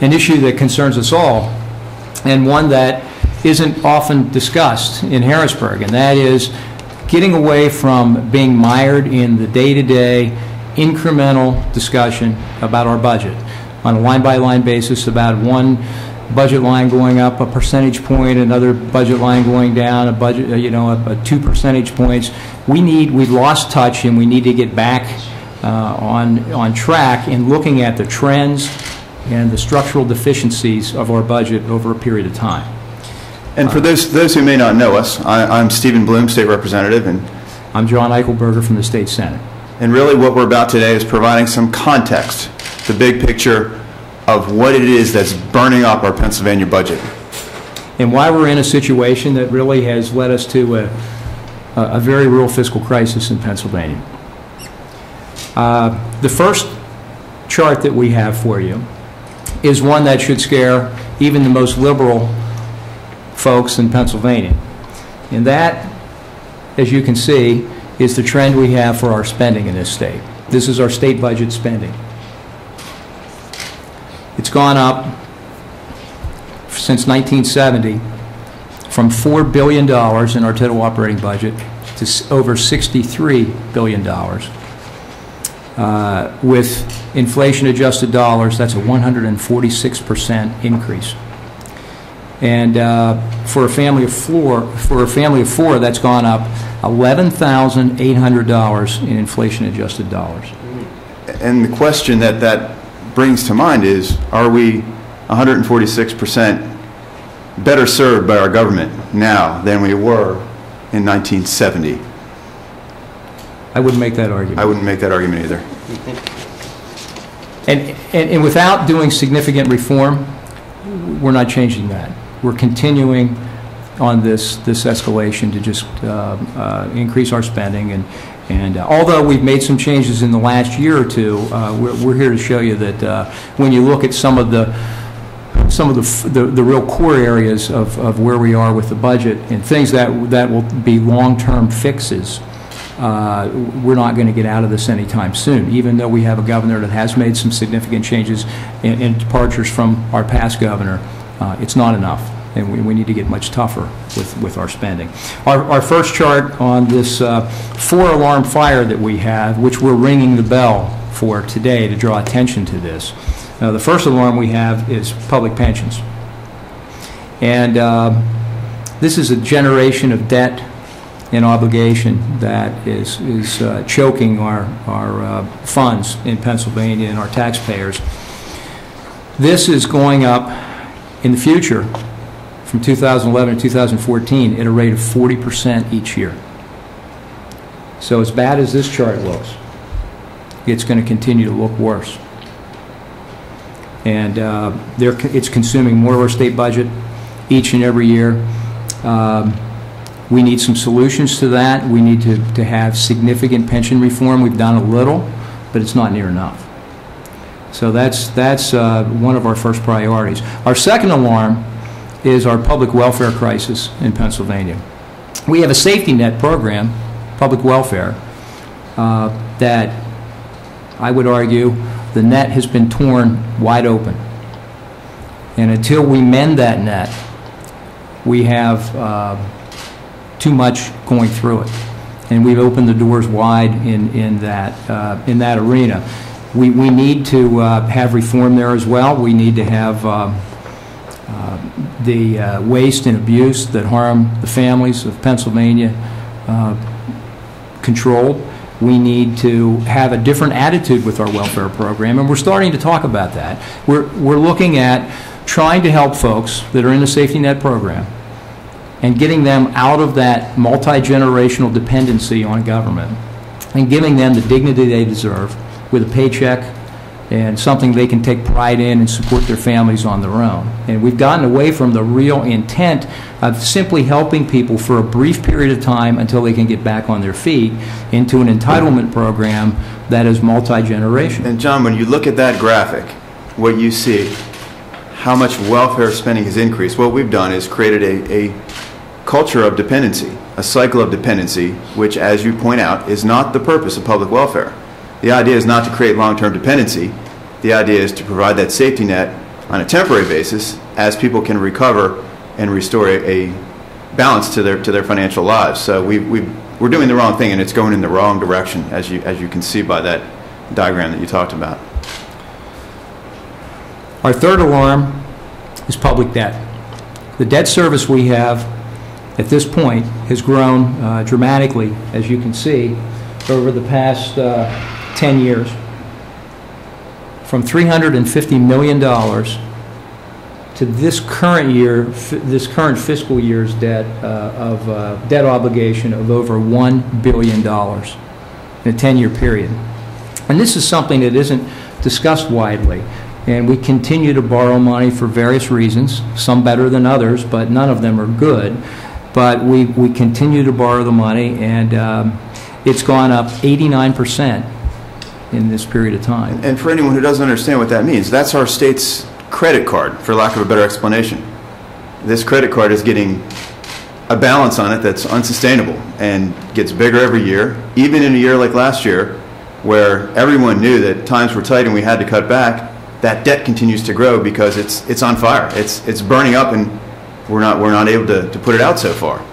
an issue that concerns us all, and one that isn't often discussed in Harrisburg, and that is getting away from being mired in the day-to-day incremental discussion about our budget on a line-by-line basis about one budget line going up a percentage point, another budget line going down, a budget, uh, you know, a, a two percentage points. We need, we've lost touch, and we need to get back uh, on, on track in looking at the trends and the structural deficiencies of our budget over a period of time. And for those, those who may not know us, I, I'm Stephen Bloom, State Representative, and, I'm John Eichelberger from the State Senate. and really what we're about today is providing some context, the big picture of what it is that's burning up our Pennsylvania budget. and why we're in a situation that really has led us to a, a a very real fiscal crisis in Pennsylvania. Uh, The first chart that we have for you is one that should scare even the most liberal folks in Pennsylvania. And that, as you can see, is the trend we have for our spending in this state. This is our state budget spending. It's gone up since 1970 from $4 billion in our total operating budget to over $63 billion. Uh, With inflation-adjusted dollars, that's a 146% increase. And uh, for a family of four, for a family of four, that's gone up $11,800 in inflation-adjusted dollars. And the question that that brings to mind is, are we 146% better served by our government now than we were in 1970? I wouldn't make that argument. I wouldn't make that argument either. And, and and without doing significant reform, we're not changing that. We're continuing on this, this escalation to just uh, uh, increase our spending. And, and uh, although we've made some changes in the last year or two, uh, we're, we're here to show you that uh, when you look at some of the, some of the, f- the, the real core areas of, of where we are with the budget and things that, that will be long-term fixes, uh, we're not going to get out of this anytime soon, even though we have a governor that has made some significant changes and and departures from our past governor. uh, It's not enough, and we, we need to get much tougher with, with our spending. Our, our first chart on this uh, four-alarm fire that we have, which we're ringing the bell for today to draw attention to this. Now, the first alarm we have is public pensions. And um, this is a generation of debt and obligation that is, is uh, choking our, our uh, funds in Pennsylvania and our taxpayers. This is going up in the future from 2011 to 2014 at a rate of 40% each year. So as bad as this chart looks, it's going to continue to look worse. And uh, it's consuming more of our state budget each and every year. Um, We need some solutions to that. We need to, to have significant pension reform. We've done a little, but it's not near enough. So that's, that's uh, one of our first priorities. Our second alarm is our public welfare crisis in Pennsylvania. We have a safety net program, public welfare, uh, that I would argue the net has been torn wide open. And until we mend that net, we have uh, too much going through it. And we've opened the doors wide in, in that, uh, in that arena. We, we need to uh, have reform there as well. We need to have um, uh, the uh, waste and abuse that harm the families of Pennsylvania uh, controlled. We need to have a different attitude with our welfare program, and we're starting to talk about that. We're, we're looking at trying to help folks that are in the safety net program and getting them out of that multi-generational dependency on government and giving them the dignity they deserve with a paycheck and something they can take pride in and support their families on their own. And we've gotten away from the real intent of simply helping people for a brief period of time until they can get back on their feet into an entitlement program that is multi-generational. And John, when you look at that graphic, what you see, how much welfare spending has increased, what we've done is created a, a culture of dependency, a cycle of dependency, which, as you point out, is not the purpose of public welfare. The idea is not to create long-term dependency. The idea is to provide that safety net on a temporary basis as people can recover and restore a, a balance to their to their financial lives. So we we we're doing the wrong thing and it's going in the wrong direction as you as you can see by that diagram that you talked about. Our third alarm is public debt. The debt service we have at this point has grown uh, dramatically, as you can see, over the past uh, 10 years, from $350 million to this current year, this current fiscal year's debt uh, of, uh, debt obligation of over $1 billion in a 10-year period. And this is something that isn't discussed widely. And we continue to borrow money for various reasons, some better than others, but none of them are good. But we, we continue to borrow the money, and um, it's gone up 89% in this period of time. And for anyone who doesn't understand what that means, that's our state's credit card, for lack of a better explanation. This credit card is getting a balance on it that's unsustainable and gets bigger every year, even in a year like last year, where everyone knew that times were tight and we had to cut back, that debt continues to grow because it's, it's on fire. It's, it's burning up and we're not, we're not able to, to put it out so far.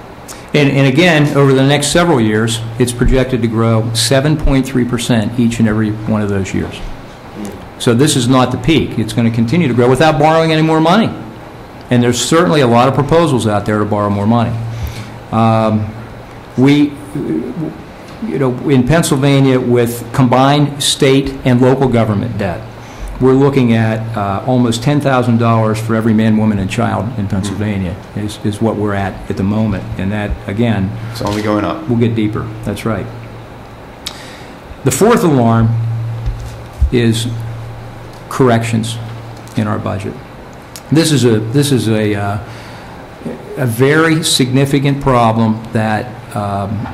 And, and again, over the next several years, it's projected to grow 7.3% each and every one of those years. So this is not the peak. It's going to continue to grow without borrowing any more money. And there's certainly a lot of proposals out there to borrow more money. Um, We, you know, in Pennsylvania, with combined state and local government debt, we're looking at uh, almost $10,000 for every man, woman, and child in Pennsylvania is, is what we're at at the moment. And that, again, It's only going up. We'll get deeper, that's right. The fourth alarm is corrections in our budget. This is a, this is a, uh, a very significant problem that, um,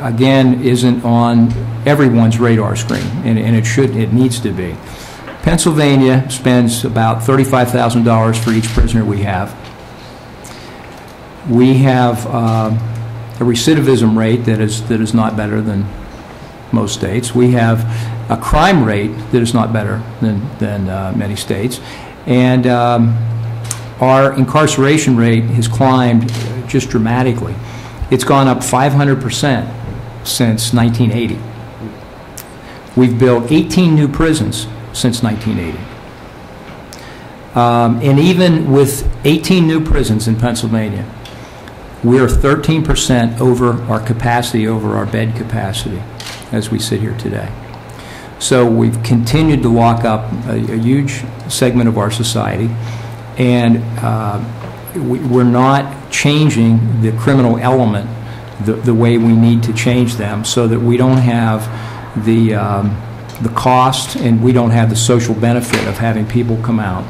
again, isn't on everyone's radar screen, and and it should, it needs to be. Pennsylvania spends about $35,000 for each prisoner we have. We have um, a recidivism rate that is, that is not better than most states. We have a crime rate that is not better than, than uh, many states. And um, our incarceration rate has climbed uh, just dramatically. It's gone up 500% since 1980. We've built 18 new prisons since 1980. Um, And even with 18 new prisons in Pennsylvania, we're 13% over our capacity, over our bed capacity, as we sit here today. So we've continued to lock up a a huge segment of our society, and uh, we- we're not changing the criminal element the the way we need to change them, so that we don't have the um, the cost, and we don't have the social benefit of having people come out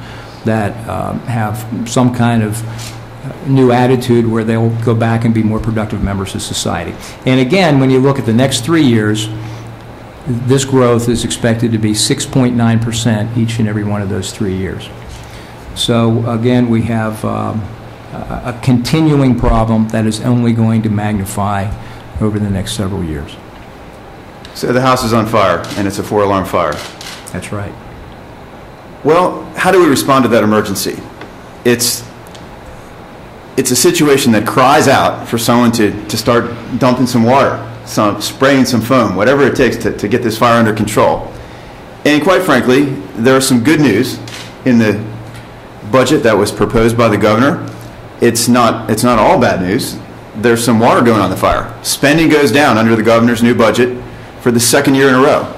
that um, have some kind of new attitude where they'll go back and be more productive members of society. And again, when you look at the next three years, this growth is expected to be 6.9% each and every one of those three years. So again, we have um, a continuing problem that is only going to magnify over the next several years. So the house is on fire and it's a four-alarm fire. That's right. Well, how do we respond to that emergency? It's, it's a situation that cries out for someone to, to start dumping some water, some, spraying some foam, whatever it takes to, to get this fire under control. And quite frankly, there is some good news in the budget that was proposed by the governor. It's not, it's not all bad news. There's some water going on the fire. Spending goes down under the governor's new budget for the second year in a row.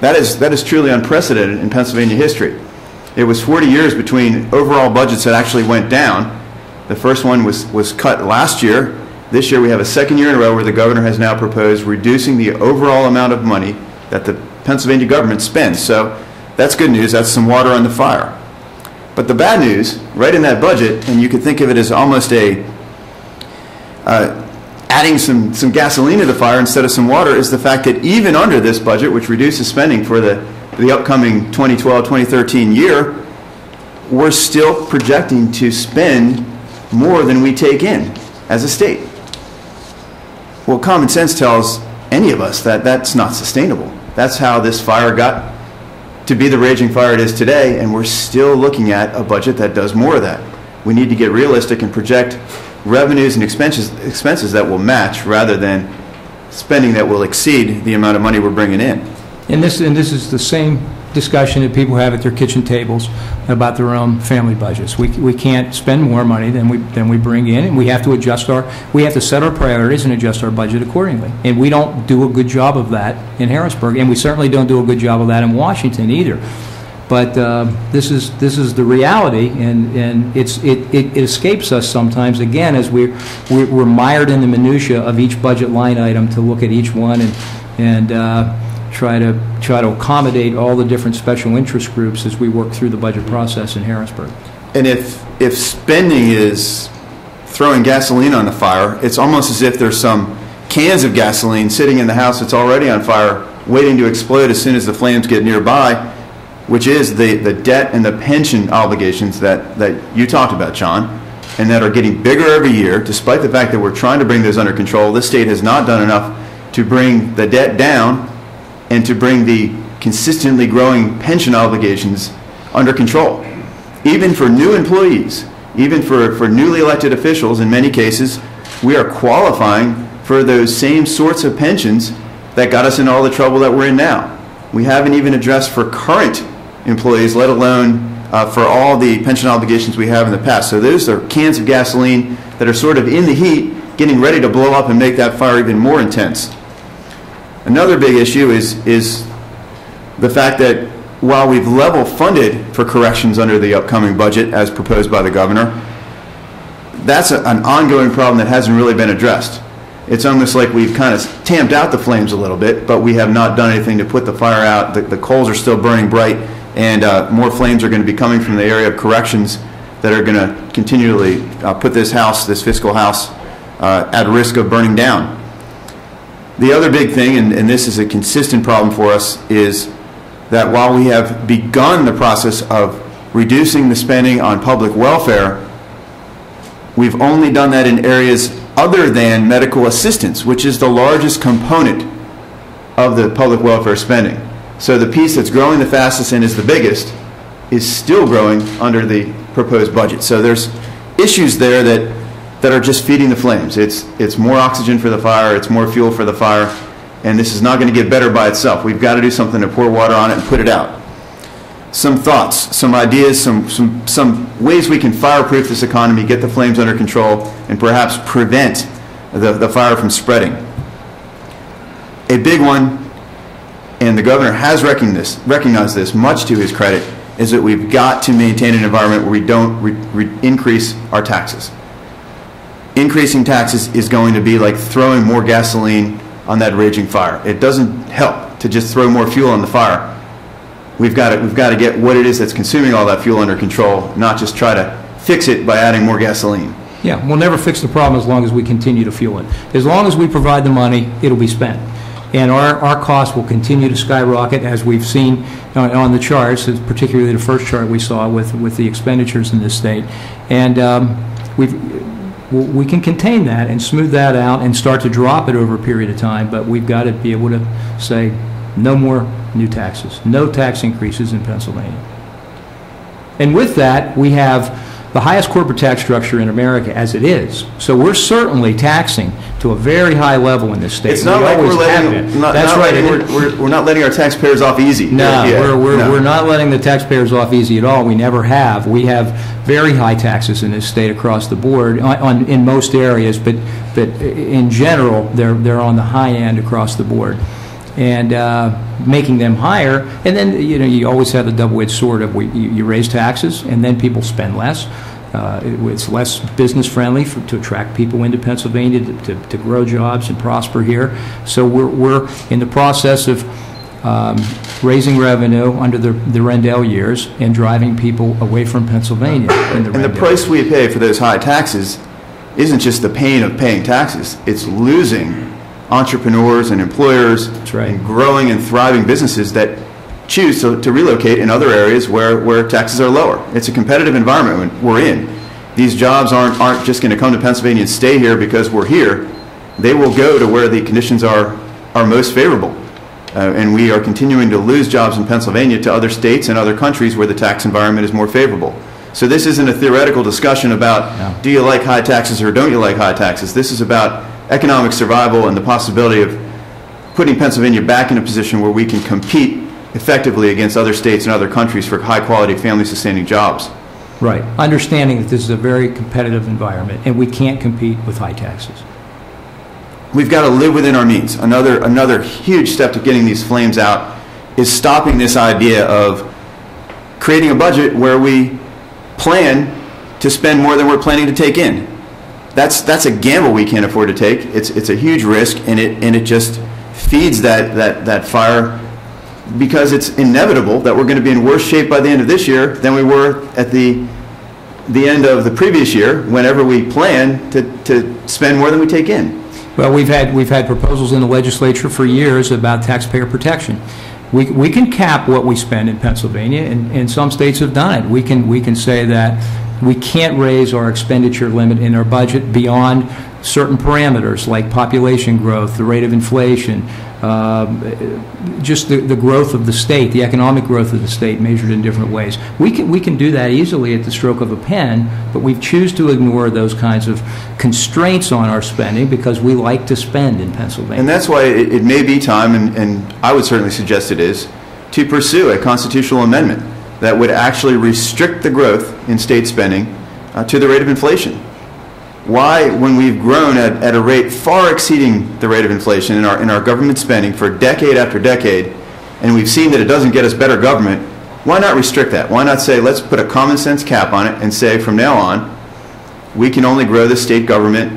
That is, that is truly unprecedented in Pennsylvania history. It was 40 years between overall budgets that actually went down. The first one was, was cut last year. This year, we have a second year in a row where the governor has now proposed reducing the overall amount of money that the Pennsylvania government spends. So that's good news. That's some water on the fire. But the bad news, right in that budget, and you could think of it as almost a uh, adding some, some gasoline to the fire instead of some water, is the fact that even under this budget, which reduces spending for the, the upcoming 2012-2013 year, we're still projecting to spend more than we take in as a state. Well, common sense tells any of us that that's not sustainable. That's how this fire got to be the raging fire it is today, and we're still looking at a budget that does more of that. We need to get realistic and project revenues and expenses, expenses that will match rather than spending that will exceed the amount of money we're bringing in. And this, and this is the same discussion that people have at their kitchen tables about their own family budgets. We, we can't spend more money than we, than we bring in, and we have to adjust our, we have to set our priorities and adjust our budget accordingly. And we don't do a good job of that in Harrisburg, and we certainly don't do a good job of that in Washington either. But uh, this is, this is the reality, and, and it's, it, it it escapes us sometimes, again, as we're, we're we're mired in the minutia of each budget line item to look at each one and, and uh, try to, try to accommodate all the different special interest groups as we work through the budget process in Harrisburg. And if, if spending is throwing gasoline on the fire, it's almost as if there's some cans of gasoline sitting in the house that's already on fire, waiting to explode as soon as the flames get nearby, which is the, the debt and the pension obligations that, that you talked about, John, and that are getting bigger every year, despite the fact that we're trying to bring those under control. This state has not done enough to bring the debt down and to bring the consistently growing pension obligations under control. Even for new employees, even for, for newly elected officials, in many cases, we are qualifying for those same sorts of pensions that got us in all the trouble that we're in now. We haven't even addressed for current employees, let alone uh, for all the pension obligations we have in the past. So those are cans of gasoline that are sort of in the heat, getting ready to blow up and make that fire even more intense. Another big issue is, is the fact that while we've level funded for corrections under the upcoming budget as proposed by the governor, that's a, an ongoing problem that hasn't really been addressed. It's almost like we've kind of tamped out the flames a little bit, but we have not done anything to put the fire out. The, the coals are still burning bright, and uh, more flames are going to be coming from the area of corrections that are going to continually uh, put this house, this fiscal house, uh, at risk of burning down. The other big thing, and, and this is a consistent problem for us, is that while we have begun the process of reducing the spending on public welfare, we've only done that in areas other than medical assistance, which is the largest component of the public welfare spending. So the piece that's growing the fastest and is the biggest is still growing under the proposed budget. So there's issues there that that are just feeding the flames. It's, it's more oxygen for the fire, it's more fuel for the fire, and this is not going to get better by itself. We've got to do something to pour water on it and put it out. Some thoughts, some ideas, some, some, some ways we can fireproof this economy, get the flames under control, and perhaps prevent the, the fire from spreading. A big one, and the governor has recognized this, recognized this much to his credit, is that we've got to maintain an environment where we don't re- re- increase our taxes increasing taxes is going to be like throwing more gasoline on that raging fire. It doesn't help to just throw more fuel on the fire. We've got to, we've got to get what it is that's consuming all that fuel under control, not just try to fix it by adding more gasoline. Yeah, we'll never fix the problem as long as we continue to fuel it. As long as we provide the money, it'll be spent. And our, our costs will continue to skyrocket, as we've seen on, on the charts, particularly the first chart we saw with, with the expenditures in this state. And um, we've, we can contain that and smooth that out and start to drop it over a period of time, but we've got to be able to say, no more new taxes, no tax increases in Pennsylvania. And with that, we have the highest corporate tax structure in America as it is. So we're certainly taxing to a very high level in this state. It's not We like we're letting, not, That's not right. letting, we're, we're, we're not letting our taxpayers off easy. no, Yeah, we're, we're, no. we're not letting the taxpayers off easy at all. We never have. We have very high taxes in this state across the board, on, on, in most areas, but, but in general, they're, they're on the high end across the board. And uh, making them higher, and then, you know, you always have the double-edged sword of, we- you, you raise taxes, and then people spend less. Uh, it- It's less business-friendly for- to attract people into Pennsylvania, to- to to grow jobs and prosper here. So we're, we're in the process of um, raising revenue under the the Rendell years and driving people away from Pennsylvania And the price we pay for those high taxes isn't just the pain of paying taxes, it's losing entrepreneurs and employers right. and growing and thriving businesses that choose to, to relocate in other areas where, where taxes are lower. It's a competitive environment we're in. These jobs aren't, aren't just going to come to Pennsylvania and stay here because we're here. They will go to where the conditions are, are most favorable. Uh, And we are continuing to lose jobs in Pennsylvania to other states and other countries where the tax environment is more favorable. So this isn't a theoretical discussion about, do you like high taxes or don't you like high taxes? This is about economic survival and the possibility of putting Pennsylvania back in a position where we can compete effectively against other states and other countries for high-quality, family-sustaining jobs. Right. Understanding that this is a very competitive environment, and we can't compete with high taxes. We've got to live within our means. Another, another huge step to getting these flames out is stopping this idea of creating a budget where we plan to spend more than we're planning to take in. That's, that's a gamble we can't afford to take. It's, it's a huge risk, and it, and it just feeds that, that, that fire because it's inevitable that we're going to be in worse shape by the end of this year than we were at the, the end of the previous year, whenever we plan to, to spend more than we take in. Well, we've had, we've had proposals in the legislature for years about taxpayer protection. We, we can cap what we spend in Pennsylvania, and, and some states have done it. We can, we can say that we can't raise our expenditure limit in our budget beyond certain parameters, like population growth, the rate of inflation, um, just the, the growth of the state, the economic growth of the state measured in different ways. We can, we can do that easily at the stroke of a pen, but we choose to ignore those kinds of constraints on our spending because we like to spend in Pennsylvania. And that's why it, it may be time, and, and I would certainly suggest it is, to pursue a constitutional amendment that would actually restrict the growth in state spending uh, to the rate of inflation. Why, when we've grown at, at a rate far exceeding the rate of inflation in our, in our government spending for decade after decade, and we've seen that it doesn't get us better government, why not restrict that? Why not say, let's put a common sense cap on it and say, from now on, we can only grow the state government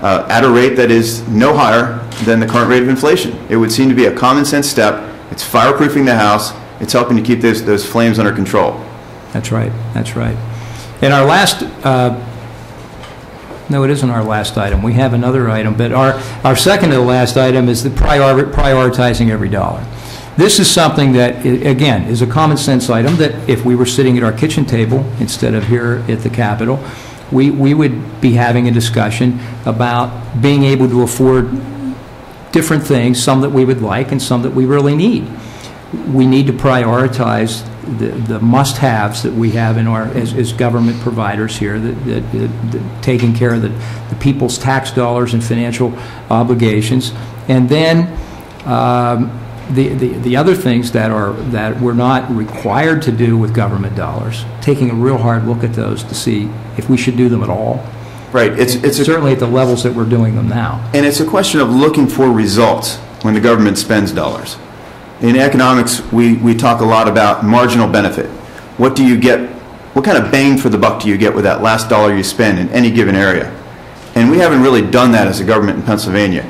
uh, at a rate that is no higher than the current rate of inflation. It would seem to be a common sense step. It's fireproofing the house. It's helping to keep those, those flames under control. That's right, that's right. And our last, uh, no, it isn't our last item. We have another item, but our, our second to the last item is the prior, prioritizing every dollar. This is something that, again, is a common sense item that if we were sitting at our kitchen table instead of here at the Capitol, we, we would be having a discussion about being able to afford different things, some that we would like and some that we really need. We need to prioritize the, the must-haves that we have in our, as, as government providers here, that, that, that- that taking care of the, the people's tax dollars and financial obligations. And then, um, the, the, the other things that are, that we're not required to do with government dollars, taking a real hard look at those to see if we should do them at all. Right. It's, it's a, Certainly at the levels that we're doing them now. and it's a question of looking for results when the government spends dollars. In economics, we, we talk a lot about marginal benefit. What do you get, what kind of bang for the buck do you get with that last dollar you spend in any given area? And we haven't really done that as a government in Pennsylvania.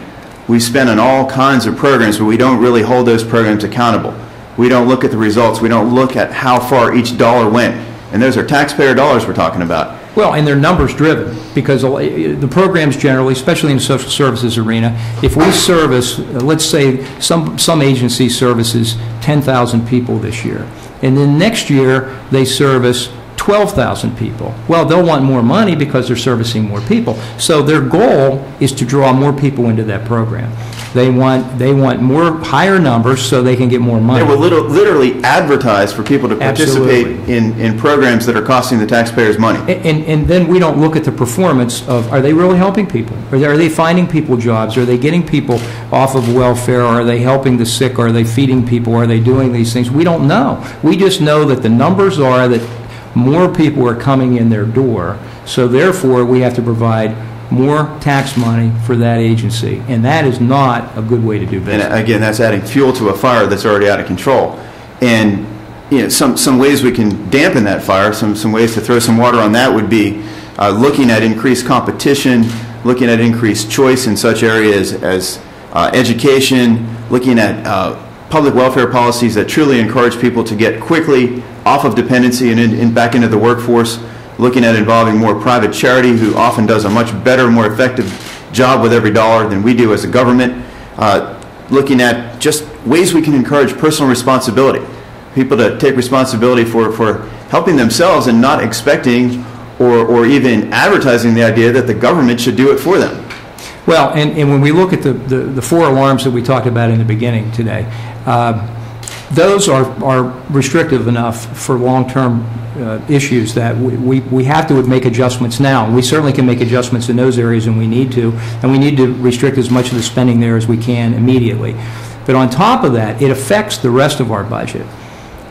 We spend on all kinds of programs, but we don't really hold those programs accountable. We don't look at the results. We don't look at how far each dollar went. And those are taxpayer dollars we're talking about. Well, and they're numbers driven, because the programs generally, especially in the social services arena, if we service, let's say, some, some agency services 10,000 people this year, and then next year, they service 12,000 people. Well, they'll want more money because they're servicing more people. So their goal is to draw more people into that program. They want, they want more, higher numbers so they can get more money. They will lit- literally advertise for people to participate Absolutely. in, in programs that are costing the taxpayers money. And, and then we don't look at the performance of, are they really helping people? Are they, are they finding people jobs? Are they getting people off of welfare? Are they helping the sick? Are they feeding people? Are they doing these things? We don't know. We just know that the numbers are that more people are coming in their door, so therefore, we have to provide more tax money for that agency. And that is not a good way to do business. And again, that's adding fuel to a fire that's already out of control. And, you know, some, some ways we can dampen that fire, some, some ways to throw some water on that would be uh, looking at increased competition, looking at increased choice in such areas as uh, education, looking at uh, public welfare policies that truly encourage people to get quickly off of dependency and in, in back into the workforce, looking at involving more private charity who often does a much better, more effective job with every dollar than we do as a government, uh, looking at just ways we can encourage personal responsibility, people to take responsibility for, for helping themselves and not expecting or, or even advertising the idea that the government should do it for them. Well, and, and when we look at the, the the four alarms that we talked about in the beginning today, uh, those are, are restrictive enough for long-term uh, issues that we, we we have to make adjustments now. We certainly can make adjustments in those areas, and we need to, and we need to restrict as much of the spending there as we can immediately. But on top of that, it affects the rest of our budget.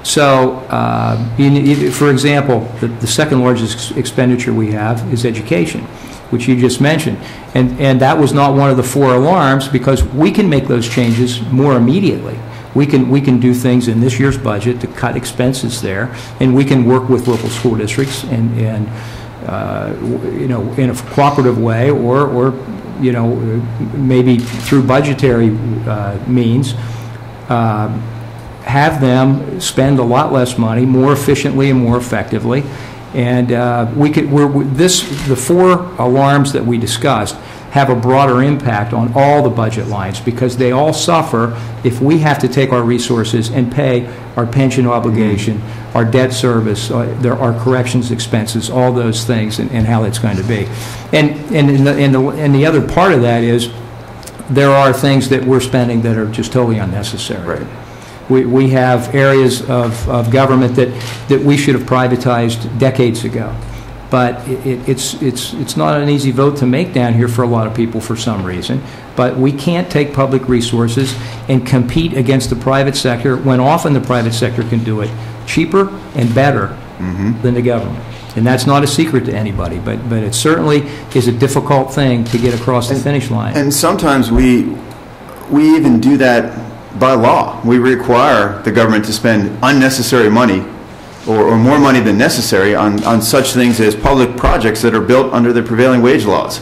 So, uh, need- for example, the the second largest expenditure we have is education, which you just mentioned. And, and that was not one of the four alarms, because we can make those changes more immediately. We can, we can do things in this year's budget to cut expenses there, and we can work with local school districts and, and, uh, you know, in a cooperative way, or, or, you know, maybe through budgetary uh, means, um, have them spend a lot less money, more efficiently and more effectively. And uh, we could, we're, we- this, the four alarms that we discussed have a broader impact on all the budget lines, because they all suffer if we have to take our resources and pay our pension obligation, our debt service, uh, there our corrections expenses, all those things, and and how that's going to be. And, and, the- and the, and the other part of that is, there are things that we're spending that are just totally unnecessary. Right. We, we have areas of, of government that, that we should have privatized decades ago. But it, it- it's, it's, it's not an easy vote to make down here for a lot of people for some reason. But we can't take public resources and compete against the private sector when often the private sector can do it cheaper and better mm-hmm. than the government. And that's not a secret to anybody, but, but it certainly is a difficult thing to get across the finish line. And sometimes we, we even do that by law. We require the government to spend unnecessary money or, or more money than necessary on, on such things as public projects that are built under the prevailing wage laws.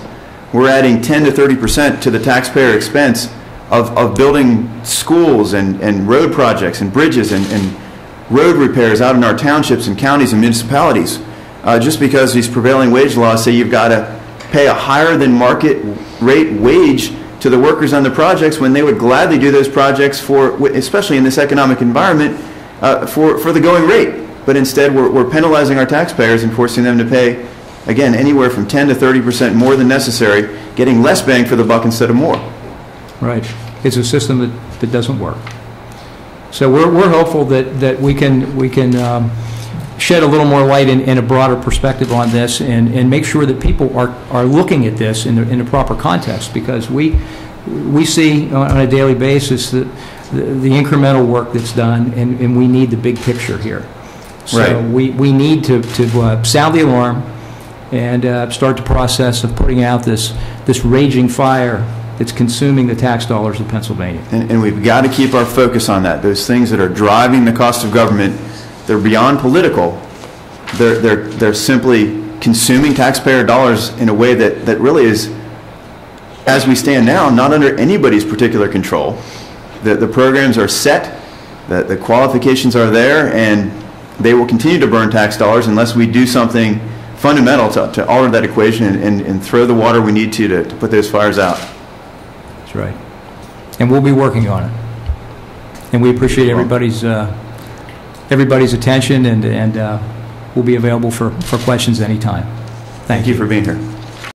We're adding 10 to 30 percent to the taxpayer expense of, of building schools and, and road projects and bridges and, and road repairs out in our townships and counties and municipalities, uh, just because these prevailing wage laws say you've got to pay a higher than market rate wage to the workers on the projects when they would gladly do those projects for, especially in this economic environment, uh, for, for the going rate. But instead, we're, we're penalizing our taxpayers and forcing them to pay, again, anywhere from 10 to 30 percent more than necessary, getting less bang for the buck instead of more. Right. It's a system that, that doesn't work. So we're, we're hopeful that, that we can, we can um, shed a little more light and, and a broader perspective on this and, and make sure that people are, are looking at this in the, in the proper context, because we, we see on a daily basis that the the incremental work that's done, and, and we need the big picture here. So Right. we, we need to, to uh, sound the alarm and uh, start the process of putting out this, this raging fire that's consuming the tax dollars of Pennsylvania. And, and we've got to keep our focus on that. Those things that are driving the cost of government, they're beyond political. They're, they're, they're simply consuming taxpayer dollars in a way that, that really is, as we stand now, not under anybody's particular control. The, the programs are set, the, the qualifications are there, and they will continue to burn tax dollars unless we do something fundamental to, to alter that equation and, and, and throw the water we need to, to to put those fires out. That's right. And we'll be working on it. And we appreciate everybody's, uh, everybody's attention, and, and uh, we'll be available for, for questions anytime. Thank you for being here.